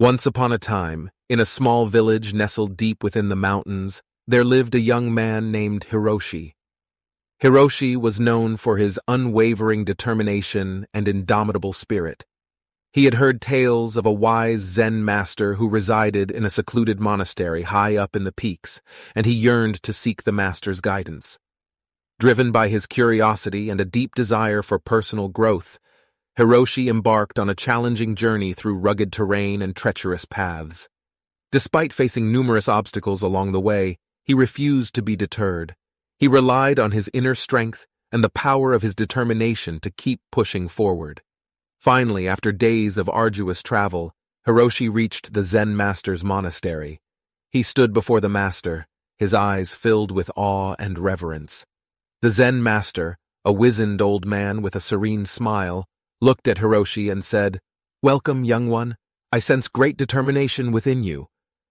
Once upon a time, in a small village nestled deep within the mountains, there lived a young man named Hiroshi. Hiroshi was known for his unwavering determination and indomitable spirit. He had heard tales of a wise Zen master who resided in a secluded monastery high up in the peaks, and he yearned to seek the master's guidance. Driven by his curiosity and a deep desire for personal growth, Hiroshi embarked on a challenging journey through rugged terrain and treacherous paths. Despite facing numerous obstacles along the way, he refused to be deterred. He relied on his inner strength and the power of his determination to keep pushing forward. Finally, after days of arduous travel, Hiroshi reached the Zen master's monastery. He stood before the master, his eyes filled with awe and reverence. The Zen master, a wizened old man with a serene smile, looked at Hiroshi and said, Welcome, young one. I sense great determination within you.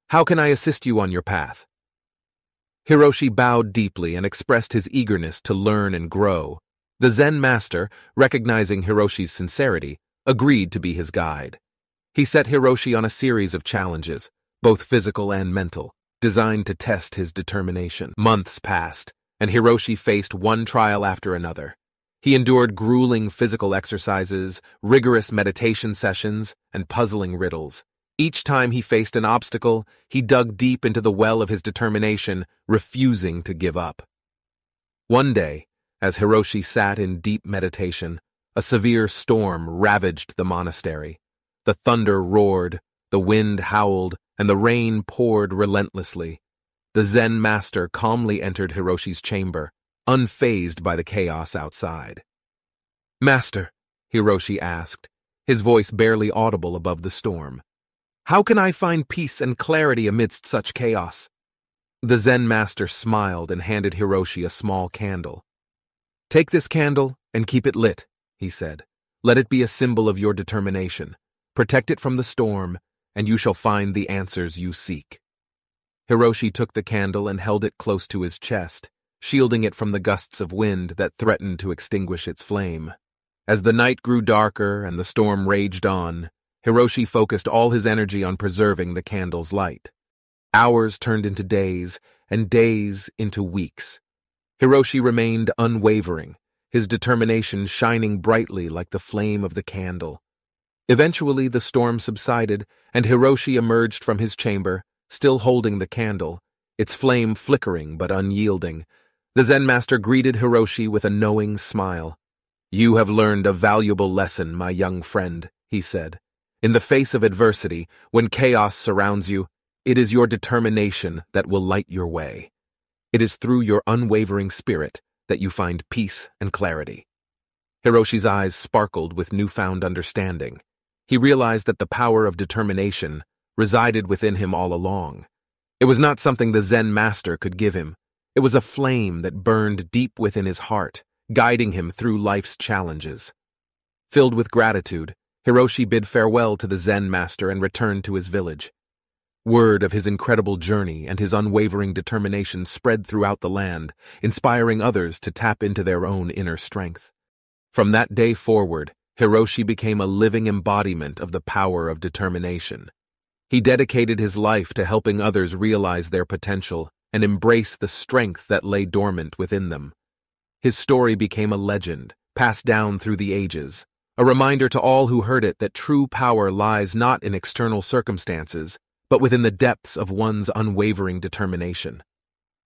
How can I assist you on your path? Hiroshi bowed deeply and expressed his eagerness to learn and grow. The Zen master, recognizing Hiroshi's sincerity, agreed to be his guide. He set Hiroshi on a series of challenges, both physical and mental, designed to test his determination. Months passed, and Hiroshi faced one trial after another. He endured grueling physical exercises, rigorous meditation sessions, and puzzling riddles. Each time he faced an obstacle, he dug deep into the well of his determination, refusing to give up. One day, as Hiroshi sat in deep meditation, a severe storm ravaged the monastery. The thunder roared, the wind howled, and the rain poured relentlessly. The Zen master calmly entered Hiroshi's chamber, unfazed by the chaos outside. Master, Hiroshi asked, his voice barely audible above the storm, how can I find peace and clarity amidst such chaos? The Zen master smiled and handed Hiroshi a small candle. Take this candle and keep it lit, he said. Let it be a symbol of your determination. Protect it from the storm, and you shall find the answers you seek. Hiroshi took the candle and held it close to his chest, shielding it from the gusts of wind that threatened to extinguish its flame. As the night grew darker and the storm raged on, Hiroshi focused all his energy on preserving the candle's light. Hours turned into days, and days into weeks. Hiroshi remained unwavering, his determination shining brightly like the flame of the candle. Eventually, the storm subsided, and Hiroshi emerged from his chamber, still holding the candle, its flame flickering but unyielding, the Zen master greeted Hiroshi with a knowing smile. You have learned a valuable lesson, my young friend, he said. In the face of adversity, when chaos surrounds you, it is your determination that will light your way. It is through your unwavering spirit that you find peace and clarity. Hiroshi's eyes sparkled with newfound understanding. He realized that the power of determination resided within him all along. It was not something the Zen master could give him, it was a flame that burned deep within his heart, guiding him through life's challenges. Filled with gratitude, Hiroshi bid farewell to the Zen master and returned to his village. Word of his incredible journey and his unwavering determination spread throughout the land, inspiring others to tap into their own inner strength. From that day forward, Hiroshi became a living embodiment of the power of determination. He dedicated his life to helping others realize their potential and embrace the strength that lay dormant within them. His story became a legend, passed down through the ages, a reminder to all who heard it that true power lies not in external circumstances, but within the depths of one's unwavering determination.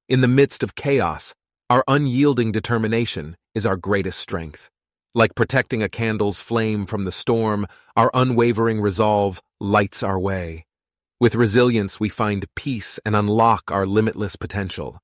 In the midst of chaos, our unyielding determination is our greatest strength. Like protecting a candle's flame from the storm, our unwavering resolve lights our way. With resilience, we find peace and unlock our limitless potential.